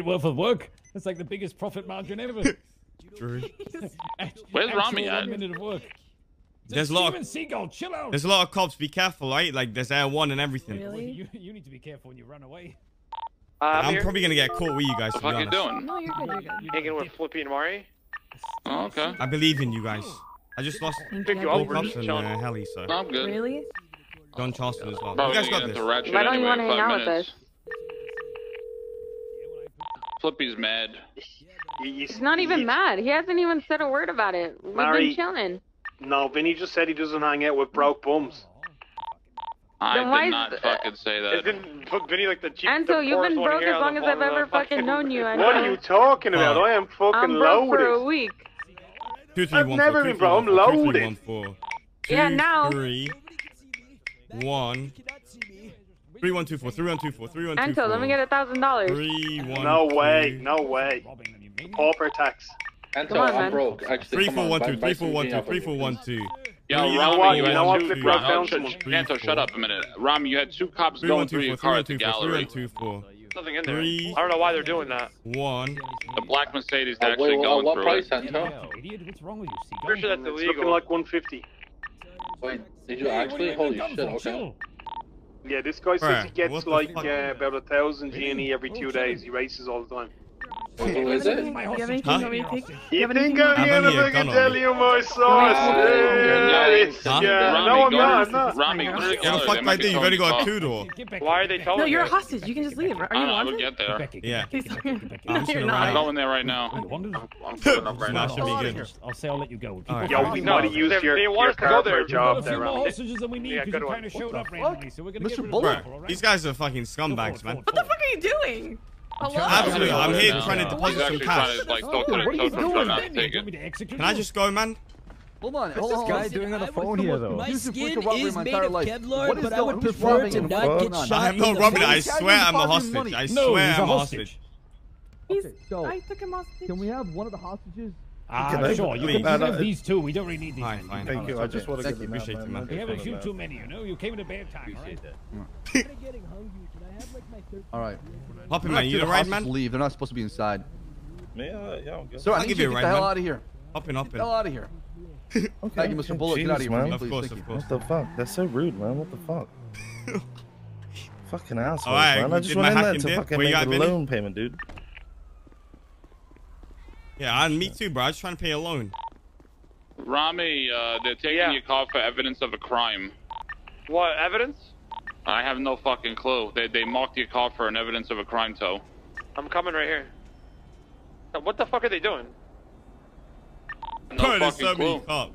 it worth of work. It's like the biggest profit margin ever. True. Where's Rami at? minute of work. It's There's a lot of Seagull, chill out. there's a lot of cops. Be careful, right? Like there's Air One and everything. Really? You, you need to be careful when you run away. Uh, I'm, I'm probably gonna get caught with you guys. The To be fuck you honest. doing? No, you're good. You're good. hanging with Flippy and Mari. Oh, okay. I believe in you guys. I just lost Thank Pick you. you four cops and chilling. uh, heli, so No, I'm good. Really? John Charleston as well. Probably You guys got this. the ratchet Why don't you wanna hang five out with us? Flippy's mad. You- you- He's not even you- mad. He hasn't even said a word about it. We've Mari- been chilling. No, Vinny just said he doesn't hang out with broke bums. I Then why did is- not fucking say that. Isn't Vinny like the cheap? Anto, the you've been one broke here as long as I've on the ever fucking fucking- known you, What are you talking about? I am fucking I'm broke for a week. Two, three, I've one, never four, been broke. I'm one, four, two, loaded. three, one, four. Yeah, now. Three. One. Three, one, two, four. Three, one, two, four. Three, one, two, Anto, let me get a thousand dollars. Three, one, No way, no way. Robbing them, you? Pauper tax. Anto, Come on, I'm man. broke. Actually, Three, four, on, one, two. buy Three, four, some one, green two. apple Three, four, one, juice. two. Yo, You know Rami, what? you You had know what? two. Flip rock down sh- someone. Three, Anto, shut up a minute. Rami, you had two cops Three, going through your car one, at the two, four. Three, gallery. one, two, four. Nothing in there. Three. I don't know why they're doing that. One. The black Mercedes Uh, actually wait, going what through price, it. Anto? Yo, idiot, what's wrong with you, Pretty sure that's Hey, It's looking like 150. Wait, did you actually? Holy shit, okay. Chill. Yeah, this guy says Bruh, he gets what like uh, about a thousand Really? G&E every two days. He races all the time. Who is Do you it? have anything you have anything Huh? you want me to take? Do You have think anything I'm I've here only to a fucking gun on tell me. you my sauce? Huh? Yeah, Rami, no, I'm go not. to- I'm not. Rami, go to the What the gallery. fuck They do might I do? get You've only got a someone two door. Get back Why here. are they telling No, you're a hostage. You can just leave. Are I you don't know, I would wanted? get Get there. back here. Yeah. Get back here. Get back here. I'm No, you're gonna not. I'm going there right now. You? I'm pulling up right now. I'll say I'll let you go. Keep All right. on Yo, we We've gotta use your, want to go car for a job few there, more Rami. hostages than we need Yeah, because good one. kind of showed up fuck? randomly, so we're gonna Mr. get rid of Bullet? people, all right? These guys are fucking scumbags, man. What the fuck are you doing? Hello? Absolutely, I'm here Now. trying to He's deposit some cash. to like Oh, what are you doing? driver not to forward. take You want it. me to execute Can I just go, man? Hold on, What's hold this on, guy hold on. doing on the phone here, though? My This skin freaking is made of. Kevlar, but I going- would prefer robbing to not What's get going on? shot I am not the robbing it. I face. This guy swear I'm a hostage. I swear he's a I'm a hostage. hostage. He's, Okay, so I took him hostage. can we have one of the hostages? Ah, Can I- sure. You can have these two. We don't really need these. Fine, fine. Thank you. I just want to Thank get you. them out, Appreciate you, man. We have a Just too many, you know? You came at a bad time, all right? All right. Hopping, They're man. You here the right man? leave. They're not supposed to be inside. Yeah, yeah, I'll get Sir, I I'll think give you you should a get the hell man. out of here. Hopping, Get hopping. the hell out of here. Okay, Thank you, Mr. okay, Bullet. Get out of here, man. please. Of course, Thank of you. course. What the fuck? That's so rude, man. What the fuck? fucking assholes, All right, man. I just did went in there to dip. fucking Where you make a Vinny? loan payment, dude. Yeah, and me too, bro. I was trying to pay a loan. Rami, uh, they're taking Yeah. your car for evidence of a crime. What evidence? I have no fucking clue. They they marked your car for an evidence of a crime tow. I'm coming right here. What the fuck are they doing? No Bro, fucking so many clue. cops.